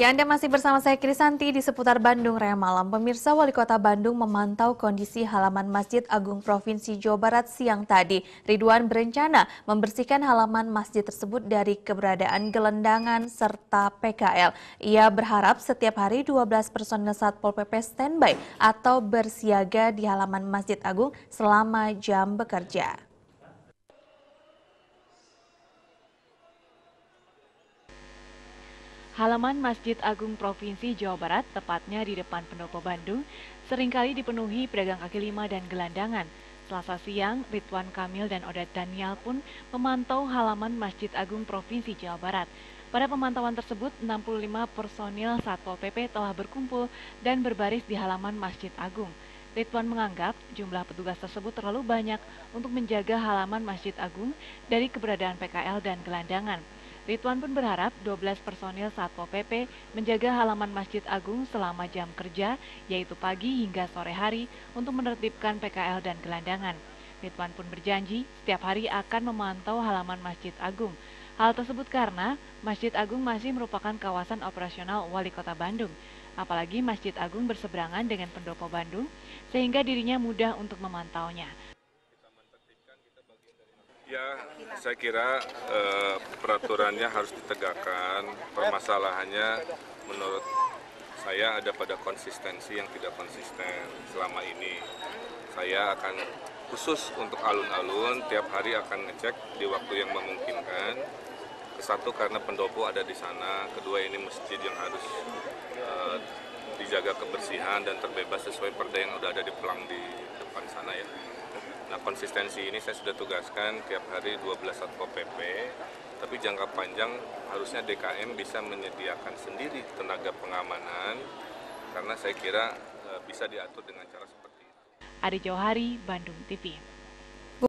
Ya, Anda masih bersama saya Krisanti di seputar Bandung Raya Malam. Pemirsa Wali Kota Bandung memantau kondisi halaman Masjid Agung Provinsi Jawa Barat siang tadi. Ridwan berencana membersihkan halaman masjid tersebut dari keberadaan gelendangan serta PKL. Ia berharap setiap hari 12 personel Satpol PP standby atau bersiaga di halaman Masjid Agung selama jam bekerja. Halaman Masjid Agung Provinsi Jawa Barat, tepatnya di depan Pendopo Bandung, sering kali dipenuhi pedagang kaki lima dan gelandangan. Selasa siang, Ridwan Kamil dan Odet Daniel pun memantau halaman Masjid Agung Provinsi Jawa Barat. Pada pemantauan tersebut, 65 personil Satpol PP telah berkumpul dan berbaris di halaman Masjid Agung. Ridwan menganggap jumlah petugas tersebut terlalu banyak untuk menjaga halaman Masjid Agung dari keberadaan PKL dan gelandangan. Ridwan pun berharap 12 personil Satpol PP menjaga halaman Masjid Agung selama jam kerja, yaitu pagi hingga sore hari, untuk menertibkan PKL dan gelandangan. Ridwan pun berjanji setiap hari akan memantau halaman Masjid Agung. Hal tersebut karena Masjid Agung masih merupakan kawasan operasional Wali Kota Bandung. Apalagi Masjid Agung berseberangan dengan pendopo Bandung, sehingga dirinya mudah untuk memantaunya. Ya, saya kira eh, peraturannya harus ditegakkan. Permasalahannya menurut saya ada pada konsistensi yang tidak konsisten selama ini. Saya akan khusus untuk alun-alun tiap hari akan ngecek di waktu yang memungkinkan. Kesatu karena pendopo ada di sana, kedua ini masjid yang harus eh, dijaga kebersihan dan terbebas sesuai perda yang udah ada di pelang di depan sana ya. Nah konsistensi ini saya sudah tugaskan tiap hari 12 Satpol PP, tapi jangka panjang harusnya DKM bisa menyediakan sendiri tenaga pengamanan, karena saya kira e, bisa diatur dengan cara seperti itu. Adi Johari, Bandung TV.